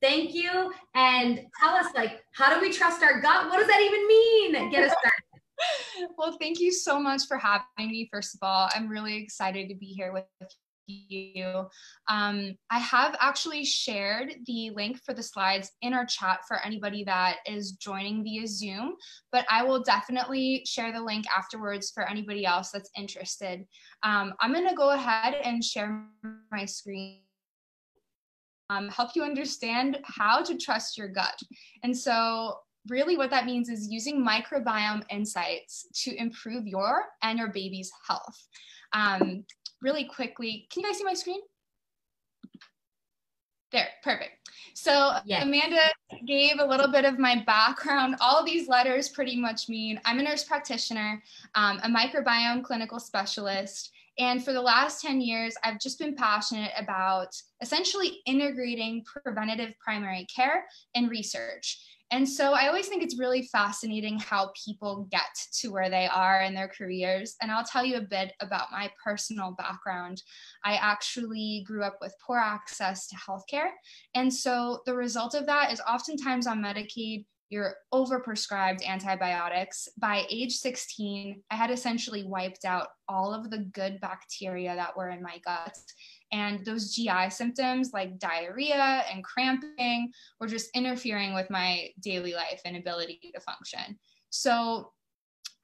Thank you. And tell us, like, how do we trust our gut? What does that even mean? Get us started. well, thank you so much for having me. First of all, I'm really excited to be here with you. Um, I have actually shared the link for the slides in our chat for anybody that is joining via Zoom, but I will definitely share the link afterwards for anybody else that's interested. Um, I'm going to go ahead and share my screen. Um, help you understand how to trust your gut. And so really what that means is using microbiome insights to improve your and your baby's health. Um, really quickly, can you guys see my screen? There, perfect. So yes. Amanda gave a little bit of my background. All these letters pretty much mean I'm a nurse practitioner, um, a microbiome clinical specialist, and for the last 10 years, I've just been passionate about essentially integrating preventative primary care and research. And so I always think it's really fascinating how people get to where they are in their careers. And I'll tell you a bit about my personal background. I actually grew up with poor access to healthcare. And so the result of that is oftentimes on Medicaid, you're overprescribed antibiotics. By age 16, I had essentially wiped out all of the good bacteria that were in my gut. And those GI symptoms like diarrhea and cramping were just interfering with my daily life and ability to function. So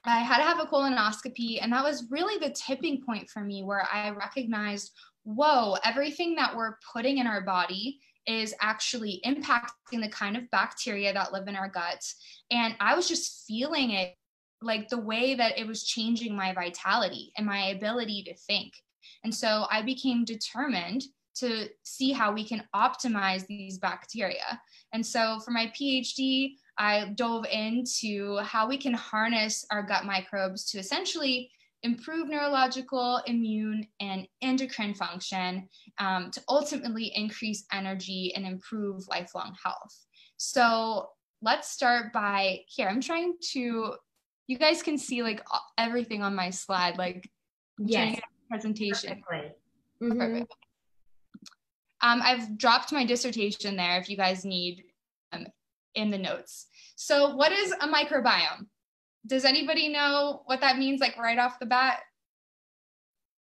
I had to have a colonoscopy, and that was really the tipping point for me where I recognized whoa, everything that we're putting in our body is actually impacting the kind of bacteria that live in our guts. And I was just feeling it like the way that it was changing my vitality and my ability to think. And so I became determined to see how we can optimize these bacteria. And so for my PhD, I dove into how we can harness our gut microbes to essentially improve neurological, immune, and endocrine function um, to ultimately increase energy and improve lifelong health. So let's start by here. I'm trying to, you guys can see like everything on my slide, like yes. presentation. Mm-hmm. Perfect. Um, I've dropped my dissertation there if you guys need um, in the notes. So what is a microbiome? Does anybody know what that means like right off the bat?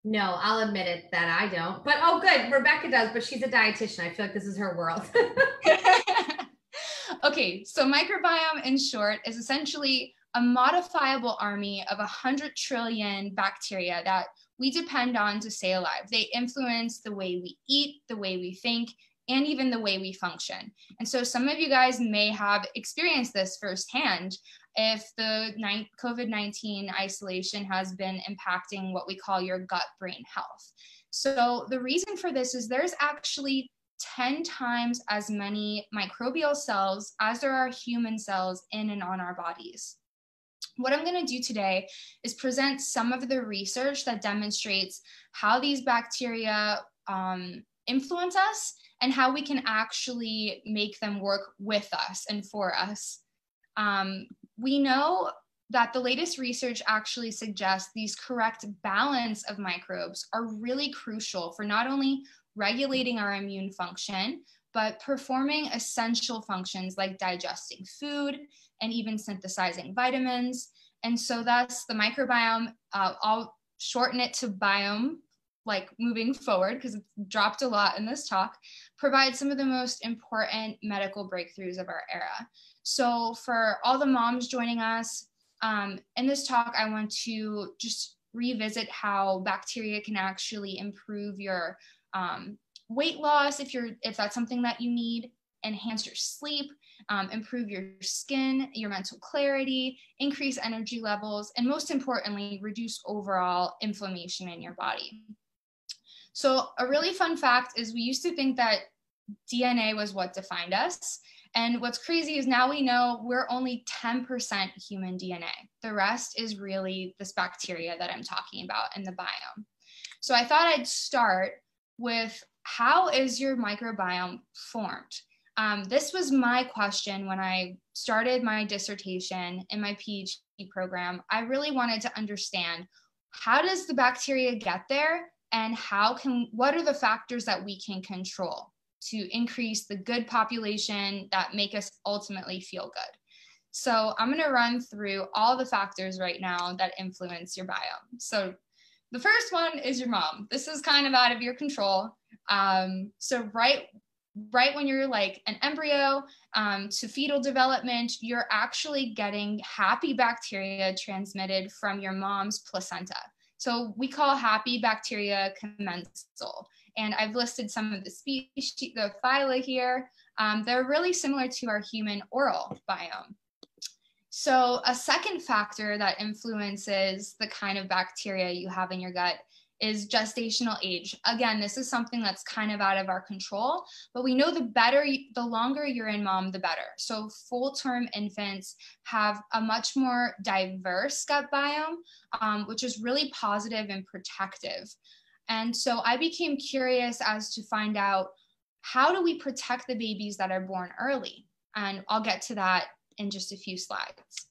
No, I'll admit it that I don't. But oh, good. Rebecca does, but she's a dietitian. I feel like this is her world. okay, so microbiome in short is essentially a modifiable army of 100 trillion bacteria that we depend on to stay alive. They influence the way we eat, the way we think, and even the way we function. And so some of you guys may have experienced this firsthand if the COVID 19 isolation has been impacting what we call your gut brain health. So, the reason for this is there's actually 10 times as many microbial cells as there are human cells in and on our bodies. What I'm going to do today is present some of the research that demonstrates how these bacteria um, influence us and how we can actually make them work with us and for us. Um, we know that the latest research actually suggests these correct balance of microbes are really crucial for not only regulating our immune function, but performing essential functions like digesting food and even synthesizing vitamins. And so thus the microbiome, uh, I'll shorten it to biome, like moving forward, because it's dropped a lot in this talk, provides some of the most important medical breakthroughs of our era. So, for all the moms joining us um, in this talk, I want to just revisit how bacteria can actually improve your um, weight loss if you're if that's something that you need enhance your sleep um, improve your skin your mental clarity increase energy levels and most importantly reduce overall inflammation in your body so a really fun fact is we used to think that dna was what defined us and what's crazy is now we know we're only 10% human DNA. The rest is really this bacteria that I'm talking about in the biome. So I thought I'd start with how is your microbiome formed? Um, this was my question when I started my dissertation in my PhD program. I really wanted to understand how does the bacteria get there and how can what are the factors that we can control to increase the good population that make us ultimately feel good. So I'm going to run through all the factors right now that influence your biome. So the first one is your mom. This is kind of out of your control. Um, so right right when you're like an embryo um, to fetal development, you're actually getting happy bacteria transmitted from your mom's placenta. So we call happy bacteria commensal. And I've listed some of the species, the phyla here. Um, they're really similar to our human oral biome. So a second factor that influences the kind of bacteria you have in your gut is gestational age. Again, this is something that's kind of out of our control, but we know the better, the longer you're in mom, the better. So full term infants have a much more diverse gut biome, um, which is really positive and protective. And so I became curious as to find out how do we protect the babies that are born early? And I'll get to that in just a few slides.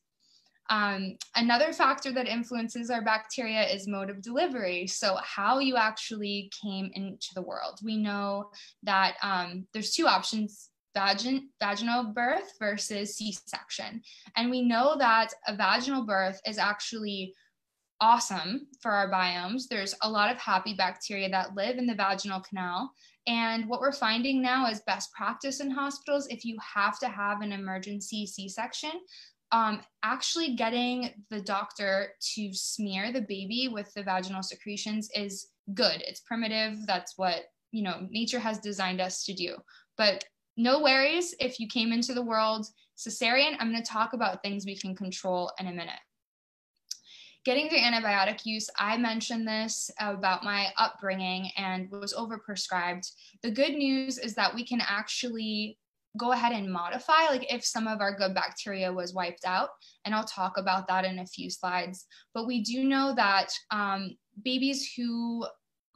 Um, another factor that influences our bacteria is mode of delivery. So, how you actually came into the world. We know that um, there's two options vagin- vaginal birth versus C section. And we know that a vaginal birth is actually awesome for our biomes. There's a lot of happy bacteria that live in the vaginal canal. And what we're finding now is best practice in hospitals if you have to have an emergency C section, um, actually getting the doctor to smear the baby with the vaginal secretions is good. It's primitive. That's what, you know, nature has designed us to do. But no worries if you came into the world cesarean. I'm going to talk about things we can control in a minute. Getting through antibiotic use, I mentioned this about my upbringing and was overprescribed. The good news is that we can actually go ahead and modify like if some of our good bacteria was wiped out and i'll talk about that in a few slides. But we do know that um, babies who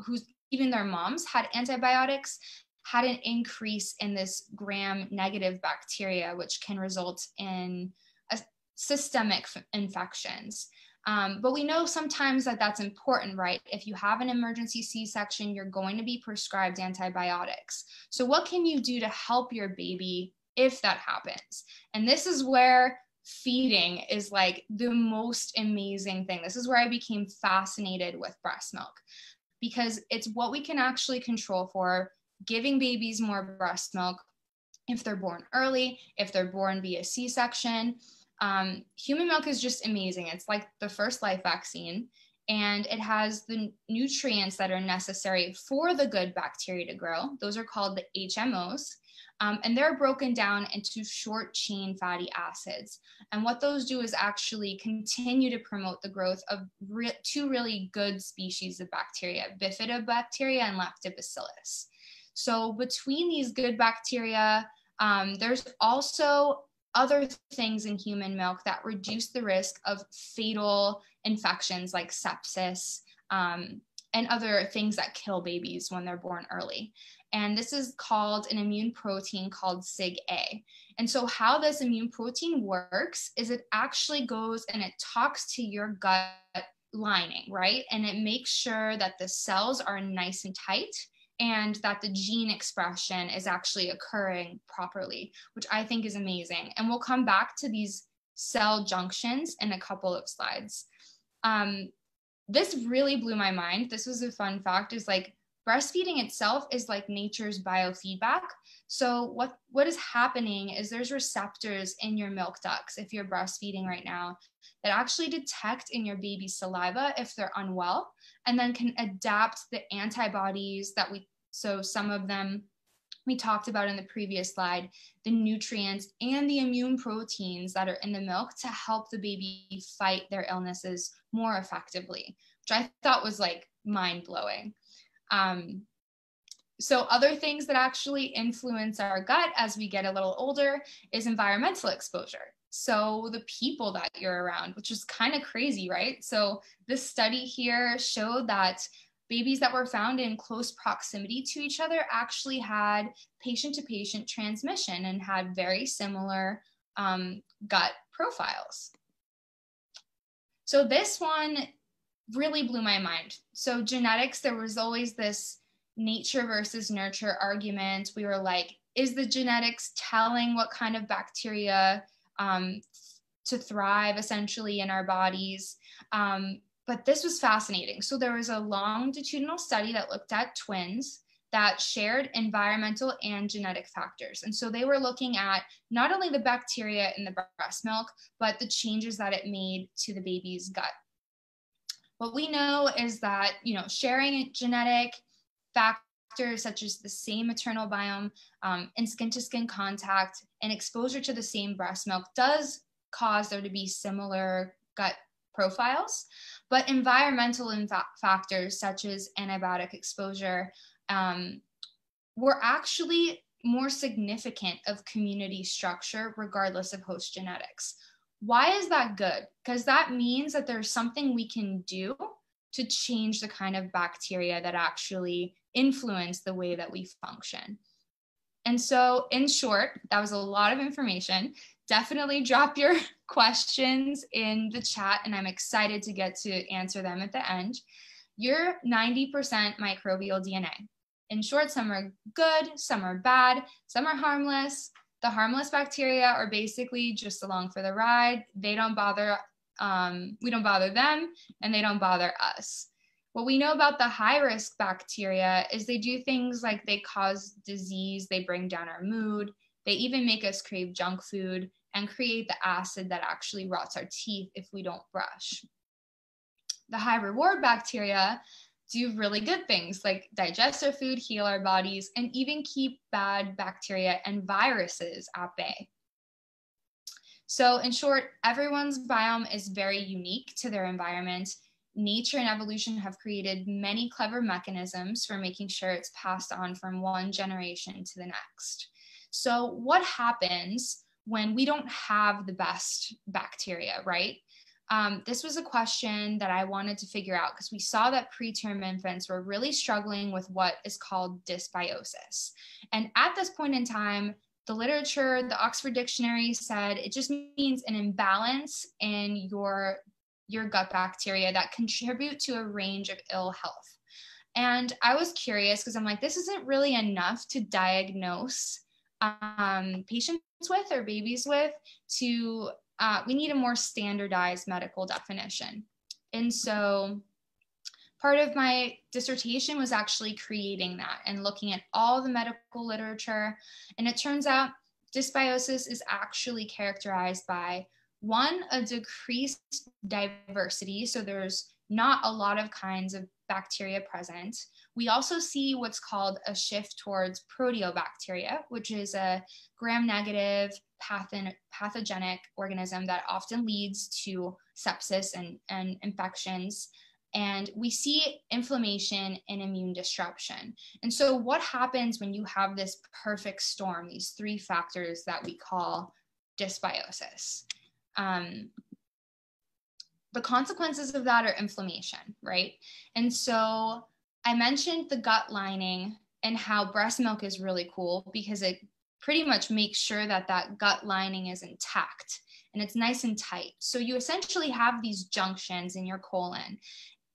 who's even their moms had antibiotics had an increase in this gram negative bacteria which can result in a systemic infections um, but we know sometimes that that's important, right? If you have an emergency C section, you're going to be prescribed antibiotics. So, what can you do to help your baby if that happens? And this is where feeding is like the most amazing thing. This is where I became fascinated with breast milk because it's what we can actually control for giving babies more breast milk if they're born early, if they're born via C section. Um, human milk is just amazing. It's like the first life vaccine, and it has the nutrients that are necessary for the good bacteria to grow. Those are called the HMOs. Um, and they're broken down into short chain fatty acids. And what those do is actually continue to promote the growth of re- two really good species of bacteria, bifidobacteria and lactobacillus. So, between these good bacteria, um, there's also other things in human milk that reduce the risk of fatal infections like sepsis um, and other things that kill babies when they're born early. And this is called an immune protein called SIG-A. And so, how this immune protein works is it actually goes and it talks to your gut lining, right? And it makes sure that the cells are nice and tight and that the gene expression is actually occurring properly, which I think is amazing. And we'll come back to these cell junctions in a couple of slides. Um, this really blew my mind. This was a fun fact is like breastfeeding itself is like nature's biofeedback. So what what is happening is there's receptors in your milk ducts if you're breastfeeding right now that actually detect in your baby's saliva if they're unwell and then can adapt the antibodies that we so some of them we talked about in the previous slide the nutrients and the immune proteins that are in the milk to help the baby fight their illnesses more effectively which i thought was like mind blowing um, so other things that actually influence our gut as we get a little older is environmental exposure so the people that you're around, which is kind of crazy, right? So this study here showed that babies that were found in close proximity to each other actually had patient to patient transmission and had very similar um, gut profiles. So this one really blew my mind. So genetics, there was always this nature versus nurture argument. We were like, is the genetics telling what kind of bacteria um, to thrive essentially in our bodies? Um, but this was fascinating. So there was a longitudinal study that looked at twins that shared environmental and genetic factors. And so they were looking at not only the bacteria in the breast milk, but the changes that it made to the baby's gut. What we know is that, you know, sharing genetic factors such as the same maternal biome um, and skin to skin contact and exposure to the same breast milk does cause there to be similar gut profiles. But environmental factors such as antibiotic exposure um, were actually more significant of community structure regardless of host genetics. Why is that good? Because that means that there's something we can do to change the kind of bacteria that actually influence the way that we function. And so, in short, that was a lot of information. Definitely drop your questions in the chat, and I'm excited to get to answer them at the end. You're 90% microbial DNA. In short, some are good, some are bad, some are harmless. The harmless bacteria are basically just along for the ride. They don't bother, um, we don't bother them, and they don't bother us. What we know about the high risk bacteria is they do things like they cause disease, they bring down our mood, they even make us crave junk food and create the acid that actually rots our teeth if we don't brush. The high reward bacteria do really good things like digest our food, heal our bodies, and even keep bad bacteria and viruses at bay. So, in short, everyone's biome is very unique to their environment. Nature and evolution have created many clever mechanisms for making sure it's passed on from one generation to the next. So, what happens when we don't have the best bacteria, right? Um, this was a question that I wanted to figure out because we saw that preterm infants were really struggling with what is called dysbiosis. And at this point in time, the literature, the Oxford Dictionary said it just means an imbalance in your your gut bacteria that contribute to a range of ill health. And I was curious because I'm like, this isn't really enough to diagnose um, patients with or babies with to uh, we need a more standardized medical definition. And so part of my dissertation was actually creating that and looking at all the medical literature. And it turns out dysbiosis is actually characterized by one, a decreased diversity. So there's not a lot of kinds of bacteria present. We also see what's called a shift towards proteobacteria, which is a gram negative pathogen, pathogenic organism that often leads to sepsis and, and infections. And we see inflammation and immune disruption. And so, what happens when you have this perfect storm, these three factors that we call dysbiosis? Um, the consequences of that are inflammation, right? And so, I mentioned the gut lining and how breast milk is really cool because it pretty much makes sure that that gut lining is intact and it's nice and tight. So you essentially have these junctions in your colon.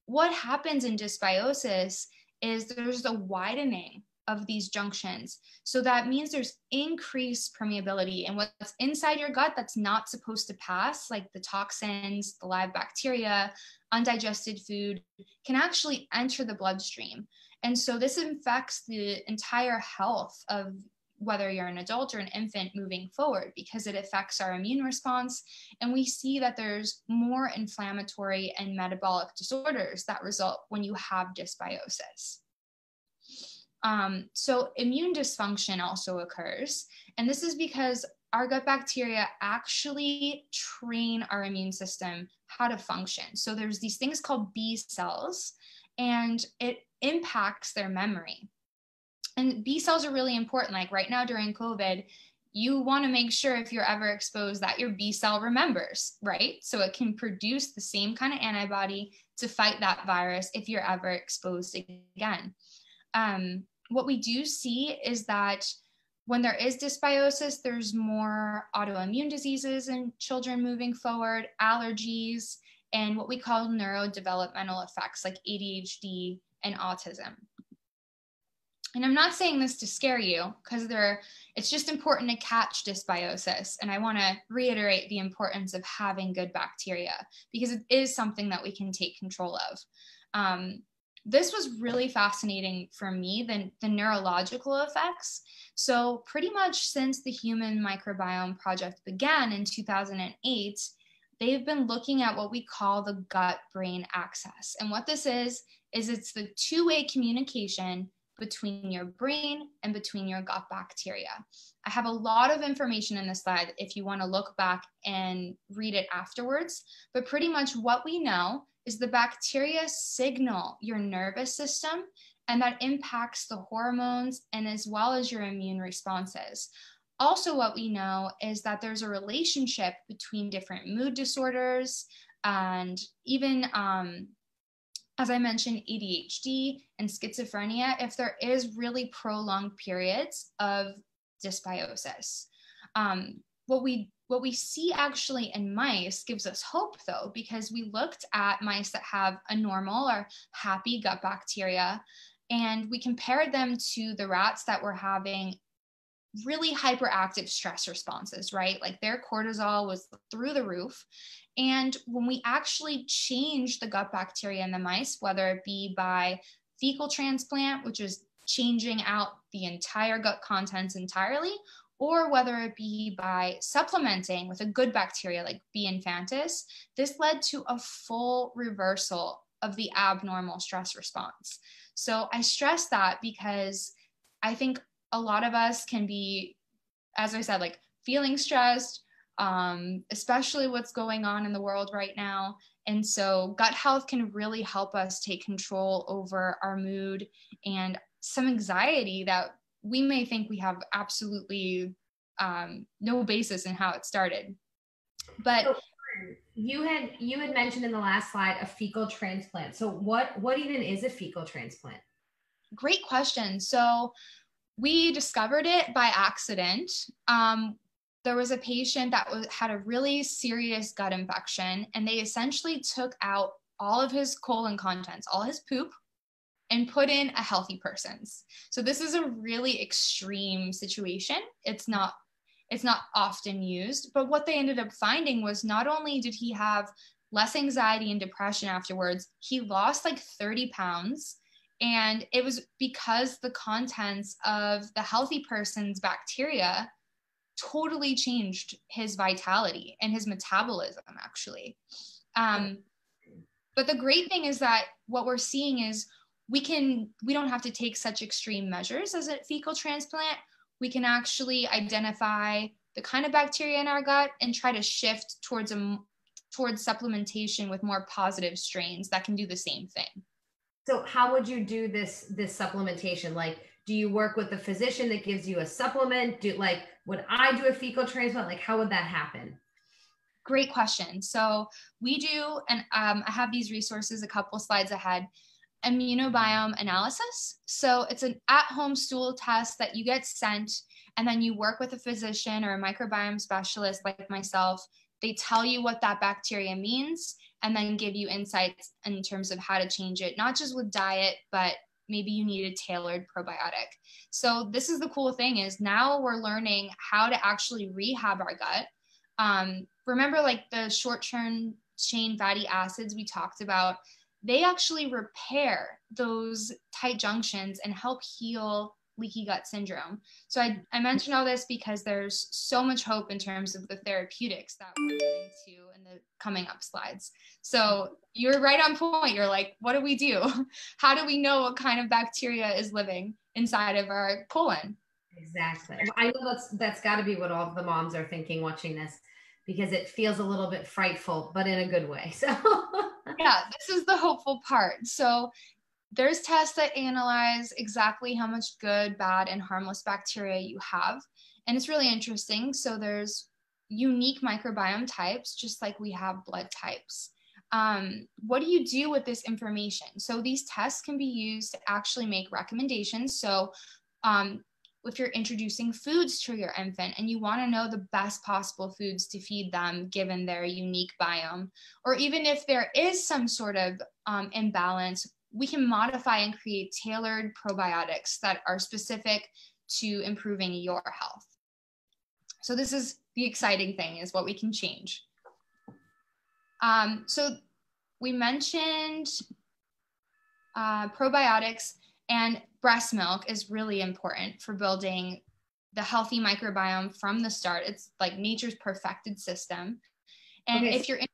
What happens in dysbiosis is there's a widening of these junctions. So that means there's increased permeability and what's inside your gut that's not supposed to pass, like the toxins, the live bacteria, undigested food, can actually enter the bloodstream. And so this infects the entire health of whether you're an adult or an infant moving forward because it affects our immune response. And we see that there's more inflammatory and metabolic disorders that result when you have dysbiosis. Um, so, immune dysfunction also occurs. And this is because our gut bacteria actually train our immune system how to function. So, there's these things called B cells, and it impacts their memory and B cells are really important. Like right now during COVID, you want to make sure if you're ever exposed that your B cell remembers, right? So it can produce the same kind of antibody to fight that virus if you're ever exposed again. Um, what we do see is that when there is dysbiosis, there's more autoimmune diseases in children moving forward, allergies, and what we call neurodevelopmental effects like ADHD and autism. And I'm not saying this to scare you because there it's just important to catch dysbiosis. And I want to reiterate the importance of having good bacteria because it is something that we can take control of. Um, this was really fascinating for me, the, the neurological effects. So, pretty much since the Human Microbiome Project began in 2008, they've been looking at what we call the gut brain axis. And what this is, is it's the two way communication between your brain and between your gut bacteria. I have a lot of information in this slide if you want to look back and read it afterwards. But pretty much what we know is the bacteria signal your nervous system and that impacts the hormones and as well as your immune responses. Also, what we know is that there's a relationship between different mood disorders and even um, as I mentioned, ADHD and schizophrenia, if there is really prolonged periods of dysbiosis. Um, what we what we see actually in mice gives us hope though, because we looked at mice that have a normal or happy gut bacteria, and we compared them to the rats that were having really hyperactive stress responses, right? Like their cortisol was through the roof. And when we actually change the gut bacteria in the mice, whether it be by fecal transplant, which is changing out the entire gut contents entirely, or whether it be by supplementing with a good bacteria like B. infantis, this led to a full reversal of the abnormal stress response. So I stress that because I think a lot of us can be, as I said, like feeling stressed, um, especially what's going on in the world right now. And so, gut health can really help us take control over our mood and some anxiety that we may think we have absolutely um, no basis in how it started. But so, you had you had mentioned in the last slide a fecal transplant. So what what even is a fecal transplant? Great question. So we discovered it by accident. Um, there was a patient that was, had a really serious gut infection, and they essentially took out all of his colon contents, all his poop, and put in a healthy person's. So this is a really extreme situation. It's not it's not often used, but what they ended up finding was not only did he have less anxiety and depression afterwards, he lost like 30 pounds. And it was because the contents of the healthy person's bacteria totally changed his vitality and his metabolism, actually. Um, but the great thing is that what we're seeing is we can we don't have to take such extreme measures as a fecal transplant we can actually identify the kind of bacteria in our gut and try to shift towards a towards supplementation with more positive strains that can do the same thing so how would you do this this supplementation? Like do you work with the physician that gives you a supplement? Do like would i do a fecal transplant? Like how would that happen? Great question. So we do and um, i have these resources a couple slides ahead. Immunobiome analysis. So it's an at-home stool test that you get sent and then you work with a physician or a microbiome specialist like myself. They tell you what that bacteria means and then give you insights in terms of how to change it not just with diet but maybe you need a tailored probiotic. So this is the cool thing is now we're learning how to actually rehab our gut. Um, remember like the short term chain fatty acids we talked about, they actually repair those tight junctions and help heal leaky gut syndrome. So I, I mentioned all this because there's so much hope in terms of the therapeutics that we're getting to in the coming up slides. So you're right on point. You're like, what do we do? How do we know what kind of bacteria is living inside of our colon? Exactly. I know that's that's got to be what all the moms are thinking watching this because it feels a little bit frightful, but in a good way. So yeah, this is the hopeful part. So there's tests that analyze exactly how much good, bad, and harmless bacteria you have. And it's really interesting. So there's unique microbiome types, just like we have blood types. Um, what do you do with this information? So these tests can be used to actually make recommendations. So um, if you're introducing foods to your infant and you want to know the best possible foods to feed them given their unique biome, or even if there is some sort of um, imbalance we can modify and create tailored probiotics that are specific to improving your health. So this is the exciting thing is what we can change. Um, so we mentioned uh, probiotics and breast milk is really important for building the healthy microbiome from the start. It's like nature's perfected system. And okay. if you're in-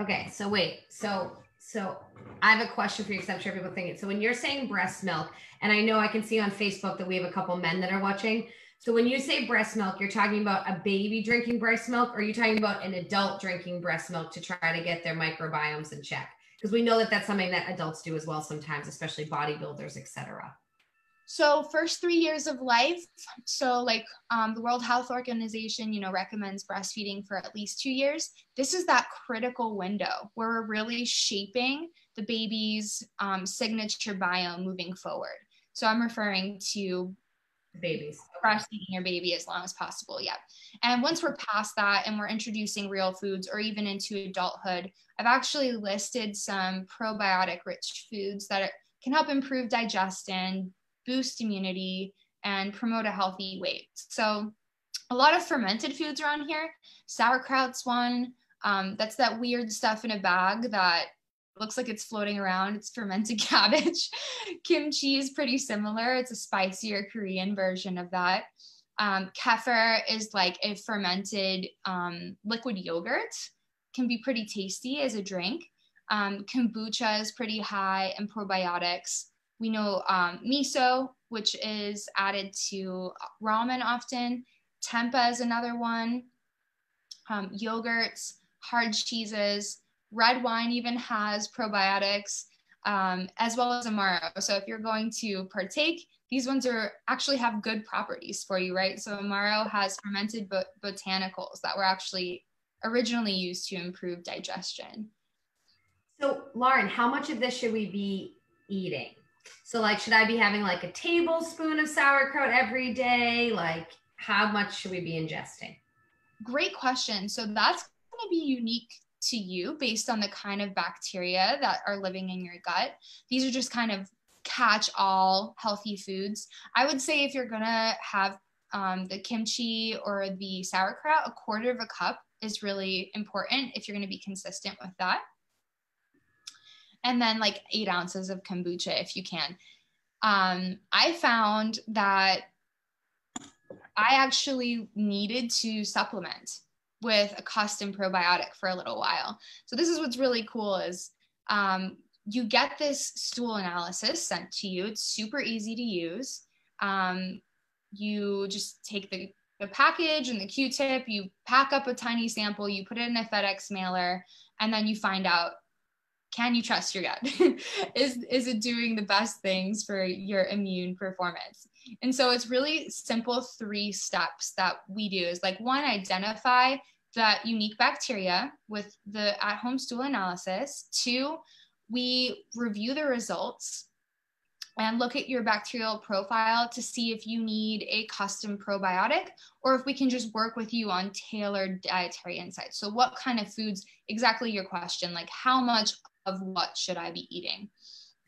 Okay, so wait. So so I have a question for you because I'm sure people think it. So when you're saying breast milk, and I know I can see on Facebook that we have a couple men that are watching. So when you say breast milk, you're talking about a baby drinking breast milk, or are you talking about an adult drinking breast milk to try to get their microbiomes in check? Because we know that that's something that adults do as well sometimes, especially bodybuilders, etc. So first three years of life. So like um, the World Health Organization, you know, recommends breastfeeding for at least two years. This is that critical window where we're really shaping the baby's um, signature biome moving forward. So I'm referring to babies breastfeeding your baby as long as possible yeah and once we're past that and we're introducing real foods or even into adulthood i've actually listed some probiotic rich foods that can help improve digestion boost immunity and promote a healthy weight so a lot of fermented foods around here sauerkraut's one um, that's that weird stuff in a bag that looks like it's floating around. It's fermented cabbage. Kimchi is pretty similar. It's a spicier Korean version of that. Um, kefir is like a fermented um, liquid yogurt, can be pretty tasty as a drink. Um, kombucha is pretty high in probiotics. We know um, miso, which is added to ramen often. Tempeh is another one. Um, yogurts, hard cheeses, red wine even has probiotics um, as well as amaro. So if you're going to partake these ones are actually have good properties for you right? So amaro has fermented bot- botanicals that were actually originally used to improve digestion. So lauren how much of this should we be eating so like should i be having like a tablespoon of sauerkraut every day like how much should we be ingesting great question so that's going to be unique to you based on the kind of bacteria that are living in your gut. These are just kind of catch all healthy foods. I would say if you're going to have um, the kimchi or the sauerkraut, a quarter of a cup is really important if you're going to be consistent with that. And then like eight ounces of kombucha if you can. Um, I found that I actually needed to supplement with a custom probiotic for a little while. So this is what's really cool is um, you get this stool analysis sent to you. It's super easy to use. Um, you just take the, the package and the Q-tip, you pack up a tiny sample, you put it in a FedEx mailer, and then you find out can you trust your gut? is is it doing the best things for your immune performance? And so it's really simple three steps that we do is like one identify that unique bacteria with the at home stool analysis. Two, we review the results and look at your bacterial profile to see if you need a custom probiotic or if we can just work with you on tailored dietary insights. So, what kind of foods, exactly your question, like how much of what should I be eating?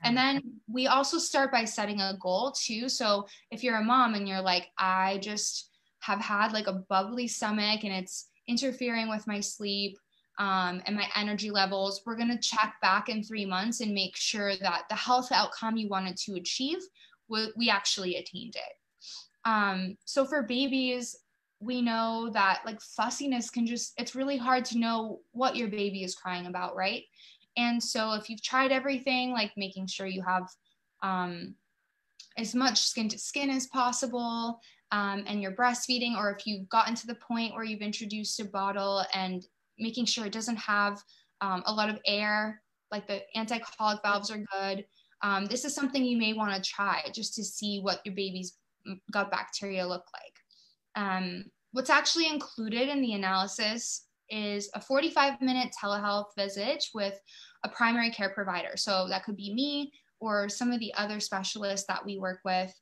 And then we also start by setting a goal too. So, if you're a mom and you're like, I just have had like a bubbly stomach and it's interfering with my sleep um, and my energy levels. We're going to check back in three months and make sure that the health outcome you wanted to achieve, we, we actually attained it. Um, so for babies, we know that like fussiness can just, it's really hard to know what your baby is crying about, right? And so if you've tried everything, like making sure you have um, as much skin to skin as possible, um, and you're breastfeeding, or if you've gotten to the point where you've introduced a bottle and making sure it doesn't have um, a lot of air, like the anti-colic valves are good. Um, this is something you may want to try just to see what your baby's gut bacteria look like. Um, what's actually included in the analysis is a 45 minute telehealth visit with a primary care provider. So that could be me or some of the other specialists that we work with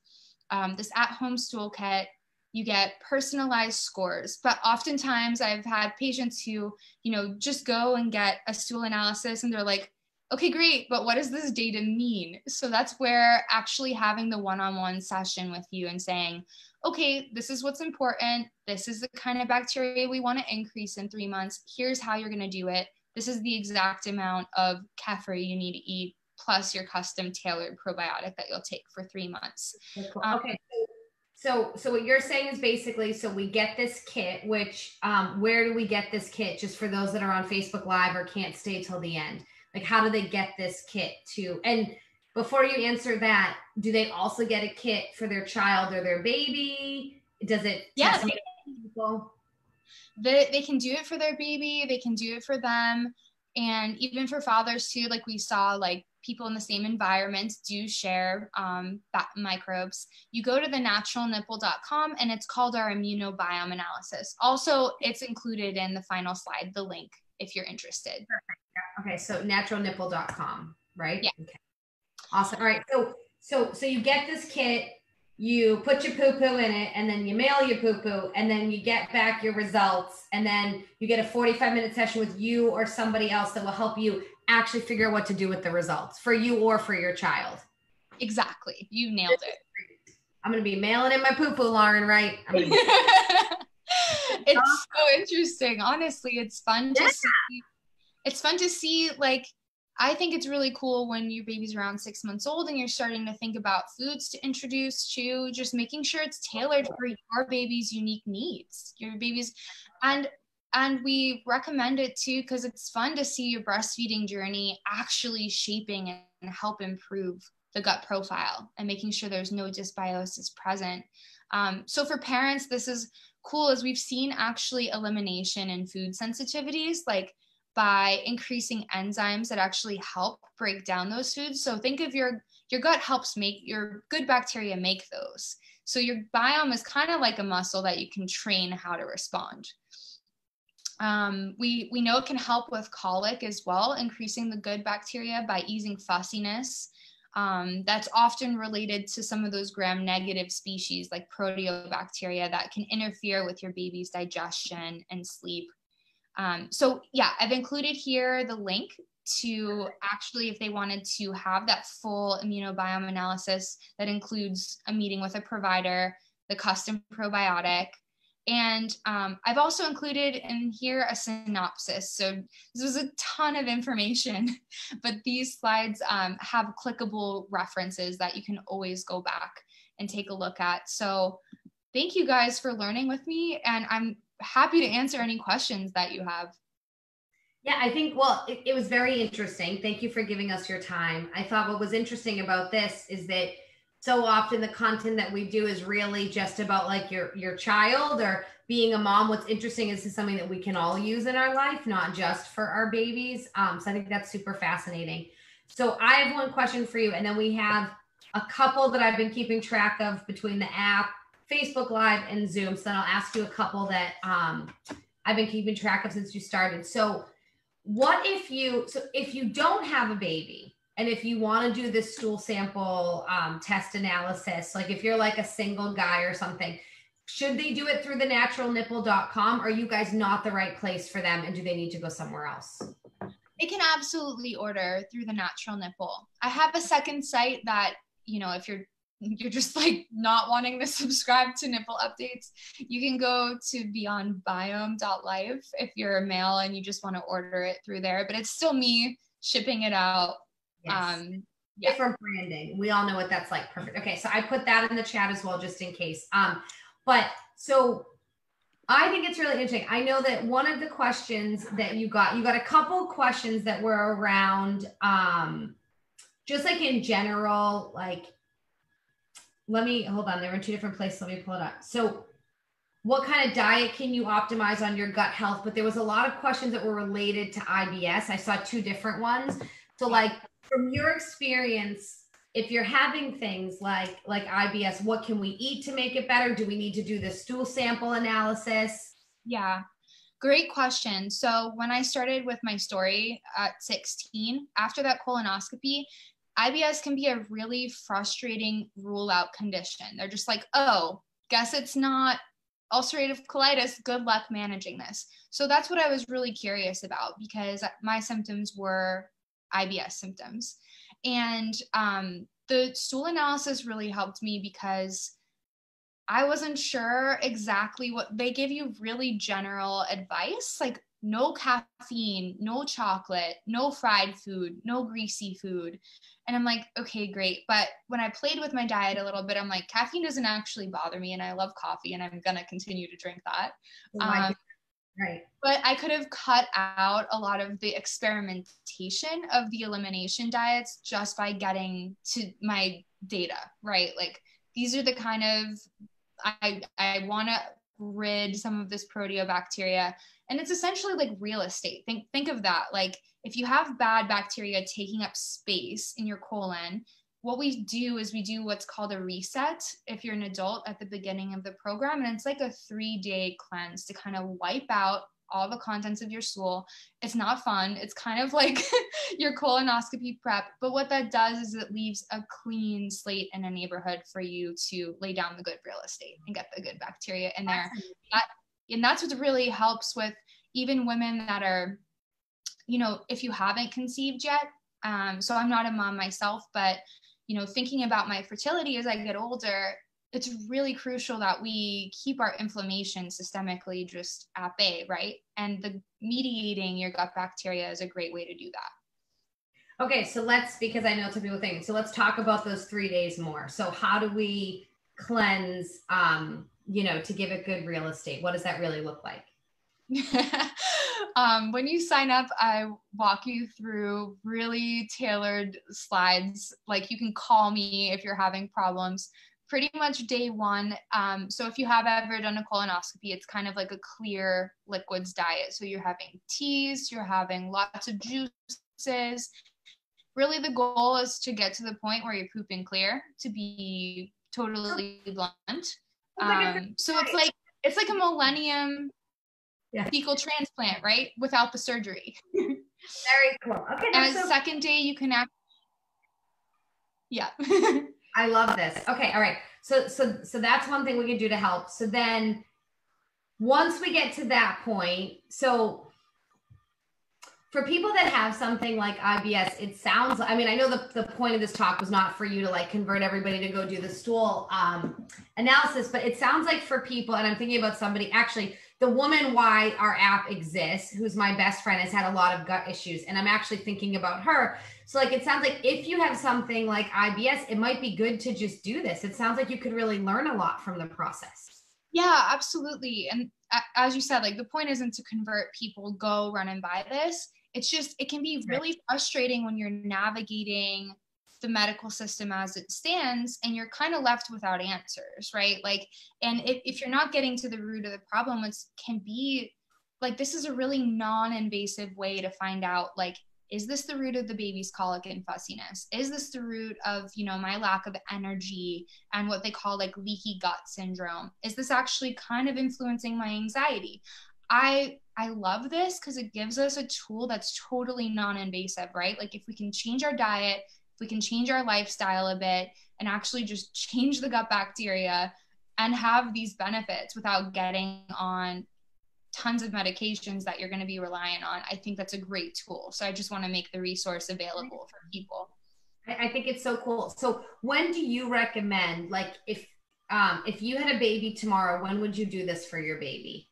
um, this at-home stool kit you get personalized scores but oftentimes i've had patients who you know just go and get a stool analysis and they're like okay, great, but what does this data mean? So that's where actually having the one on one session with you and saying, okay, this is what's important. This is the kind of bacteria we want to increase in three months. Here's how you're going to do it. This is the exact amount of kefir you need to eat, plus your custom tailored probiotic that you'll take for three months. Um, okay. So, so what you're saying is basically, so we get this kit, which, um, where do we get this kit? Just for those that are on Facebook Live or can't stay till the end, like how do they get this kit to? And before you answer that, do they also get a kit for their child or their baby? Does it? Yeah. They, they can do it for their baby. They can do it for them, and even for fathers too. Like we saw, like people in the same environment do share um, microbes. You go to the naturalnipple.com and it's called our immunobiome analysis. Also, it's included in the final slide, the link if you're interested. Perfect. Okay, so naturalnipple.com, right? Yeah. Okay. Awesome. All right. So so so you get this kit, you put your poo poo in it, and then you mail your poo poo, and then you get back your results, and then you get a 45 minute session with you or somebody else that will help you actually figure out what to do with the results for you or for your child. Exactly. You nailed it. I'm gonna be mailing in my poo poo, Lauren, right? It's so interesting. Honestly, it's fun to yeah. see. It's fun to see like I think it's really cool when your baby's around six months old and you're starting to think about foods to introduce to just making sure it's tailored for your baby's unique needs. Your baby's and and we recommend it too because it's fun to see your breastfeeding journey actually shaping and help improve the gut profile and making sure there's no dysbiosis present. Um, so for parents, this is cool as we've seen actually elimination in food sensitivities, like by increasing enzymes that actually help break down those foods. So think of your your gut helps make your good bacteria make those. So your biome is kind of like a muscle that you can train how to respond. Um, we, we know it can help with colic as well, increasing the good bacteria by easing fussiness. Um, that's often related to some of those gram negative species like proteobacteria that can interfere with your baby's digestion and sleep. Um, so yeah, I've included here the link to actually, if they wanted to have that full immunobiome analysis that includes a meeting with a provider, the custom probiotic, and um, I've also included in here a synopsis. So this was a ton of information, but these slides um, have clickable references that you can always go back and take a look at. So thank you guys for learning with me. And I'm happy to answer any questions that you have. Yeah, I think, well, it, it was very interesting. Thank you for giving us your time. I thought what was interesting about this is that so often the content that we do is really just about like your your child or being a mom what's interesting is this is something that we can all use in our life not just for our babies um, so i think that's super fascinating so i have one question for you and then we have a couple that i've been keeping track of between the app facebook live and zoom so then i'll ask you a couple that um, i've been keeping track of since you started so what if you so if you don't have a baby and if you want to do this stool sample um, test analysis, like if you're like a single guy or something, should they do it through the naturalnipple.com? Are you guys not the right place for them? And do they need to go somewhere else? They can absolutely order through the natural nipple. I have a second site that, you know, if you're you're just like not wanting to subscribe to nipple updates, you can go to beyondbiome.life if you're a male and you just want to order it through there. But it's still me shipping it out Yes. Um, yeah. Different branding. We all know what that's like. Perfect. Okay, so I put that in the chat as well, just in case. Um, but so I think it's really interesting. I know that one of the questions that you got, you got a couple questions that were around um just like in general, like let me hold on, they were in two different places. Let me pull it up. So what kind of diet can you optimize on your gut health? But there was a lot of questions that were related to IBS. I saw two different ones. So like from your experience, if you're having things like like IBS, what can we eat to make it better? Do we need to do the stool sample analysis? Yeah. Great question. So when I started with my story at 16, after that colonoscopy, IBS can be a really frustrating rule out condition. They're just like, oh, guess it's not ulcerative colitis. Good luck managing this. So that's what I was really curious about because my symptoms were IBS symptoms. And um, the stool analysis really helped me because I wasn't sure exactly what they give you really general advice like no caffeine, no chocolate, no fried food, no greasy food. And I'm like, okay, great. But when I played with my diet a little bit, I'm like, caffeine doesn't actually bother me. And I love coffee and I'm going to continue to drink that. Oh um, right. But I could have cut out a lot of the experimentation of the elimination diets just by getting to my data, right? Like, these are the kind of I I want to rid some of this proteobacteria. And it's essentially like real estate. Think think of that. Like if you have bad bacteria taking up space in your colon what we do is we do what's called a reset if you're an adult at the beginning of the program. And it's like a 3 day cleanse to kind of wipe out all the contents of your stool. It's not fun. It's kind of like your colonoscopy prep. But what that does is it leaves a clean slate in a neighborhood for you to lay down the good real estate and get the good bacteria in there. That, and that's what really helps with even women that are, you know, if you haven't conceived yet. Um, so I'm not a mom myself, but you know, thinking about my fertility as I get older, it's really crucial that we keep our inflammation systemically just at bay, right? And the mediating your gut bacteria is a great way to do that. Okay, so let's because I know some people think so. Let's talk about those three days more. So how do we cleanse? Um, you know, to give it good real estate. What does that really look like? um, when you sign up, I walk you through really tailored slides. Like you can call me if you're having problems pretty much day one. Um, so if you have ever done a colonoscopy, it's kind of like a clear liquids diet. So you're having teas, you're having lots of juices. Really, the goal is to get to the point where you're pooping clear, to be totally blunt. Um, so it's like it's like a millennium yeah. fecal transplant, right? Without the surgery. Very cool. Okay. And so- second day, you can act. Yeah. I love this. Okay, all right. So so so that's one thing we can do to help. So then once we get to that point, so for people that have something like IBS, it sounds I mean, I know the, the point of this talk was not for you to like convert everybody to go do the stool um, analysis, but it sounds like for people, and I'm thinking about somebody actually, the woman why our app exists, who's my best friend, has had a lot of gut issues. And I'm actually thinking about her so like it sounds like if you have something like IBS, it might be good to just do this. It sounds like you could really learn a lot from the process. Yeah, absolutely. And as you said, like the point isn't to convert people, go run and buy this. It's just it can be really frustrating when you're navigating the medical system as it stands and you're kind of left without answers, right? Like, and if, if you're not getting to the root of the problem, it can be like this is a really non-invasive way to find out like is this the root of the baby's colic and fussiness? Is this the root of you know my lack of energy and what they call like leaky gut syndrome? Is this actually kind of influencing my anxiety? I i love this because it gives us a tool that's totally non-invasive right? Like if we can change our diet if we can change our lifestyle a bit and actually just change the gut bacteria and have these benefits without getting on tons of medications that you're going to be relying on, I think that's a great tool. So I just want to make the resource available for people. I think it's so cool. So when do you recommend, like, if um, if you had a baby tomorrow, when would you do this for your baby?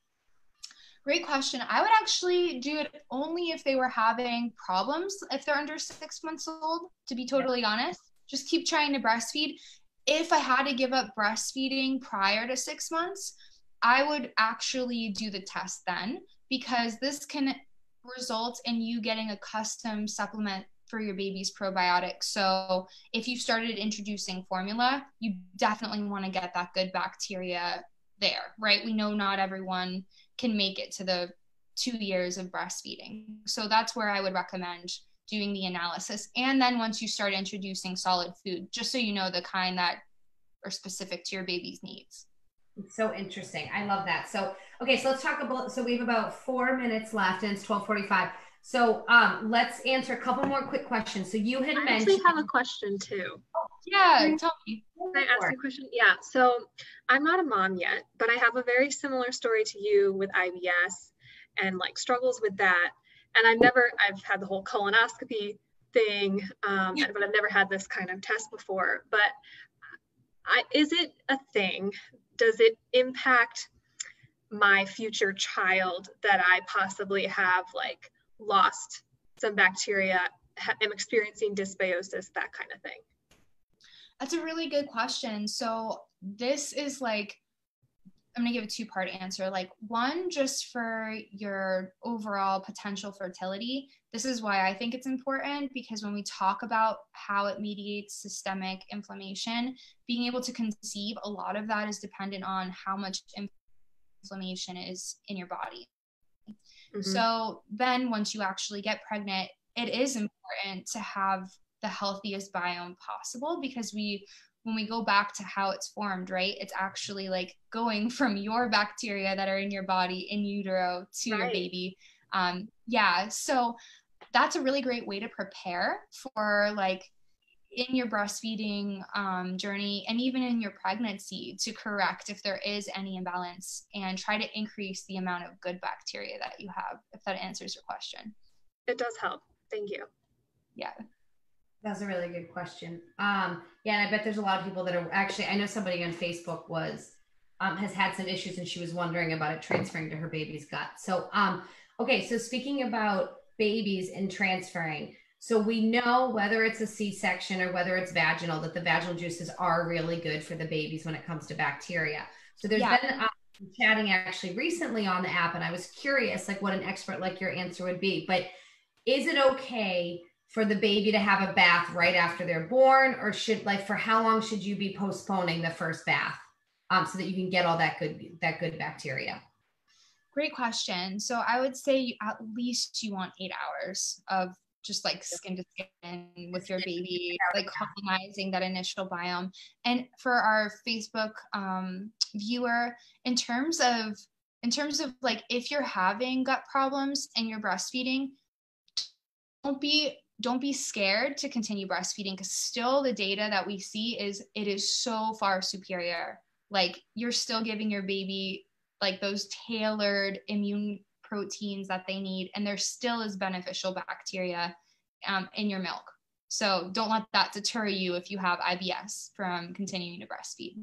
Great question. I would actually do it only if they were having problems, if they're under six months old, to be totally honest. Just keep trying to breastfeed. If I had to give up breastfeeding prior to six months, I would actually do the test then because this can result in you getting a custom supplement for your baby's probiotics. So if you started introducing formula, you definitely want to get that good bacteria there, right? We know not everyone can make it to the two years of breastfeeding. So that's where I would recommend doing the analysis. And then once you start introducing solid food, just so you know the kind that are specific to your baby's needs. It's so interesting. I love that. So, okay, so let's talk about. So we have about four minutes left, and it's twelve forty-five. So, um, let's answer a couple more quick questions. So you had I mentioned. I actually have a question too. Yeah, tell me. Can I ask a question? Yeah. So I'm not a mom yet, but I have a very similar story to you with IBS and like struggles with that. And I've never, I've had the whole colonoscopy thing, um, but I've never had this kind of test before. But I, is it a thing? Does it impact my future child that I possibly have like lost some bacteria, am experiencing dysbiosis, that kind of thing? That's a really good question. So this is like I'm going to give a two part answer. Like, one, just for your overall potential fertility. This is why I think it's important because when we talk about how it mediates systemic inflammation, being able to conceive, a lot of that is dependent on how much inflammation is in your body. Mm-hmm. So then, once you actually get pregnant, it is important to have the healthiest biome possible because we when we go back to how it's formed, right? It's actually like going from your bacteria that are in your body in utero to right. your baby. Um, yeah, so that's a really great way to prepare for like in your breastfeeding um, journey and even in your pregnancy to correct if there is any imbalance and try to increase the amount of good bacteria that you have, if that answers your question. It does help. Thank you. Yeah. That's a really good question. Um, yeah, and I bet there's a lot of people that are actually. I know somebody on Facebook was um, has had some issues, and she was wondering about it transferring to her baby's gut. So, um, okay, so speaking about babies and transferring, so we know whether it's a C-section or whether it's vaginal that the vaginal juices are really good for the babies when it comes to bacteria. So there's yeah. been um, chatting actually recently on the app, and I was curious, like what an expert like your answer would be. But is it okay? For the baby to have a bath right after they're born or should like for how long should you be postponing the first bath um, so that you can get all that good that good bacteria? Great question. So i would say at least you want eight hours of just like skin to skin with your baby like colonizing that initial biome. And for our facebook um, viewer in terms of in terms of like if you're having gut problems and you're breastfeeding don't be don't be scared to continue breastfeeding because still the data that we see is it is so far superior. Like you're still giving your baby like those tailored immune proteins that they need and there still is beneficial bacteria um, in your milk. So don't let that deter you if you have ibs from continuing to breastfeed.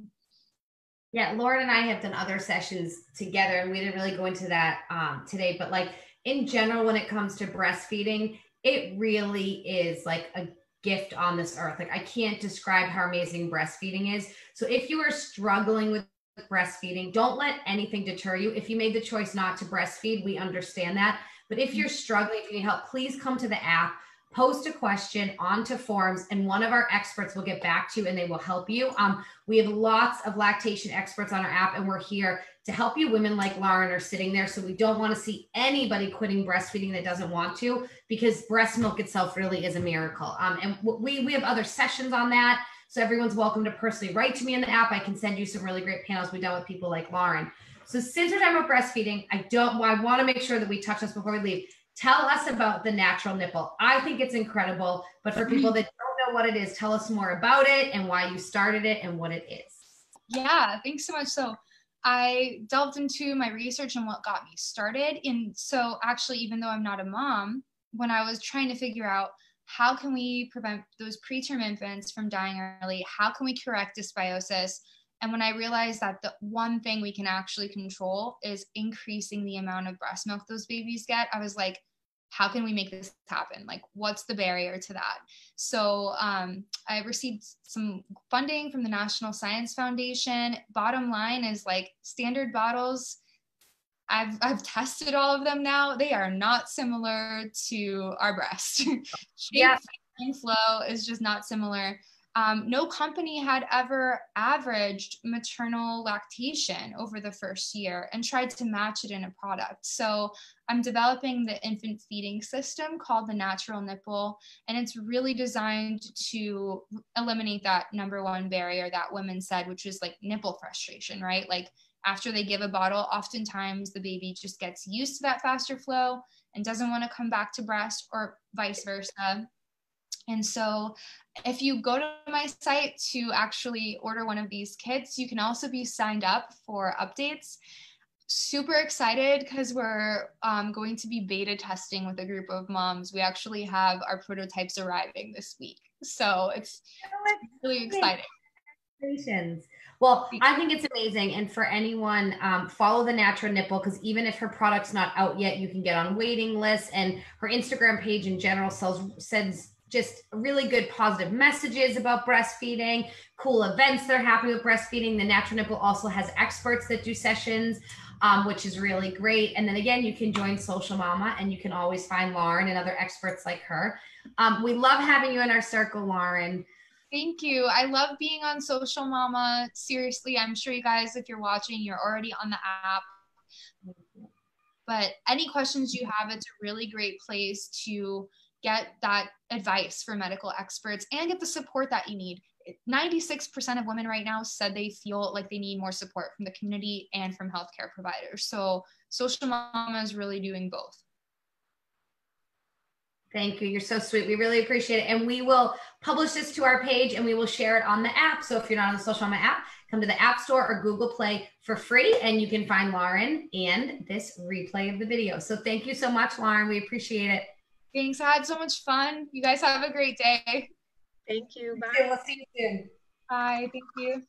Yeah lauren and i have done other sessions together and we didn't really go into that um, today but like in general when it comes to breastfeeding it really is like a gift on this earth. Like I can't describe how amazing breastfeeding is. So if you are struggling with breastfeeding, don't let anything deter you. If you made the choice not to breastfeed, we understand that. But if you're struggling, if you need help, please come to the app post a question onto forums and one of our experts will get back to you and they will help you. Um, we have lots of lactation experts on our app and we're here to help you. Women like Lauren are sitting there. So we don't want to see anybody quitting breastfeeding that doesn't want to because breast milk itself really is a miracle. Um, and we, we have other sessions on that. So everyone's welcome to personally write to me in the app. I can send you some really great panels we've done with people like Lauren. So since we're talking about breastfeeding, I don't, I want to make sure that we touch this before we leave. Tell us about the natural nipple. I think it's incredible, but for people that don't know what it is, tell us more about it and why you started it and what it is. Yeah, thanks so much. So I delved into my research and what got me started. And so actually, even though I'm not a mom, when I was trying to figure out how can we prevent those preterm infants from dying early, how can we correct dysbiosis, and when I realized that the one thing we can actually control is increasing the amount of breast milk those babies get, I was like, how can we make this happen? Like, what's the barrier to that? So, um, I received some funding from the National Science Foundation. Bottom line is like standard bottles. I've, I've tested all of them now. They are not similar to our breast. Shape yeah. and flow is just not similar um, no company had ever averaged maternal lactation over the first year and tried to match it in a product. So I'm developing the infant feeding system called the natural nipple, and it's really designed to eliminate that number one barrier that women said, which is like nipple frustration, right? Like after they give a bottle, oftentimes the baby just gets used to that faster flow and doesn't want to come back to breast or vice versa. And so if you go to my site to actually order one of these kits, you can also be signed up for updates. Super excited because we're um, going to be beta testing with a group of moms. We actually have our prototypes arriving this week. So it's, really exciting. Congratulations. Well, I think it's amazing. And for anyone, um, follow the Natural Nipple because even if her product's not out yet, you can get on waiting lists. And her Instagram page in general sells sends just really good positive messages about breastfeeding, cool events they're happening with breastfeeding. The Natural Nipple also has experts that do sessions um, which is really great. And then again, you can join Social Mama and you can always find Lauren and other experts like her. Um, we love having you in our circle, Lauren. Thank you. I love being on Social Mama. Seriously, I'm sure you guys, if you're watching, you're already on the app. But any questions you have, it's a really great place to get that advice from medical experts and get the support that you need. 96% of women right now said they feel like they need more support from the community and from healthcare providers. So Social Mama is really doing both. Thank you. You're so sweet. We really appreciate it. And we will publish this to our page and we will share it on the app. So if you're not on the Social Mama app, come to the App Store or Google Play for free and you can find Lauren and this replay of the video. So thank you so much, Lauren. We appreciate it. Thanks. I had so much fun. You guys have a great day. Thank you. Bye. We'll see you soon. Bye. Thank you.